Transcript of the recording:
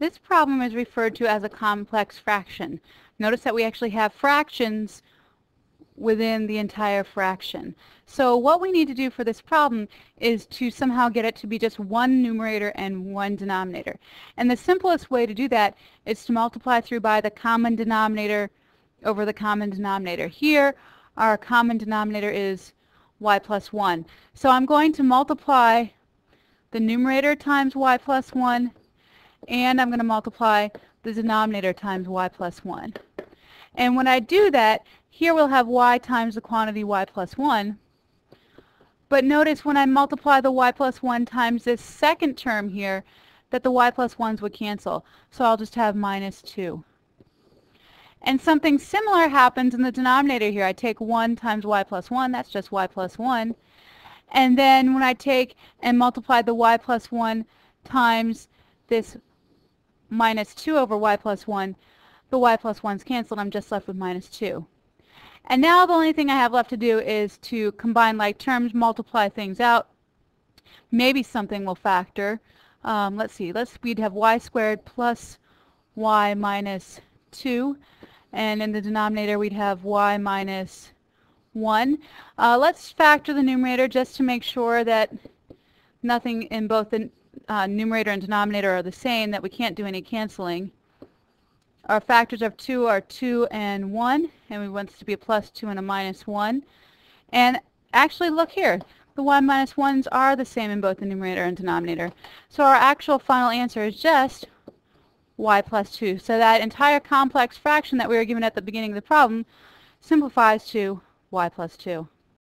This problem is referred to as a complex fraction. Notice that we actually have fractions within the entire fraction. So what we need to do for this problem is to somehow get it to be just one numerator and one denominator. And the simplest way to do that is to multiply through by the common denominator over the common denominator. Here our common denominator is y plus 1. So I'm going to multiply the numerator times y plus 1 and I'm going to multiply the denominator times y plus 1. And when I do that, here we'll have y times the quantity y plus 1. But notice when I multiply the y plus 1 times this second term here, that the y plus 1s would cancel. So I'll just have minus 2. And something similar happens in the denominator here. I take 1 times y plus 1, that's just y plus 1. And then when I take and multiply the y plus 1 times this minus 2 over y plus 1, the y plus 1's canceled. I'm just left with minus 2. And now the only thing I have left to do is to combine like terms, multiply things out. Maybe something will factor. Um, let's see, let's we'd have y squared plus y minus 2. And in the denominator we'd have y minus 1. Uh, let's factor the numerator just to make sure that nothing in both the uh, numerator and denominator are the same, that we can't do any canceling. Our factors of 2 are 2 and 1, and we want this to be a plus 2 and a minus 1. And actually, look here. The 1 minus 1s are the same in both the numerator and denominator. So our actual final answer is just y plus 2. So that entire complex fraction that we were given at the beginning of the problem simplifies to y plus 2.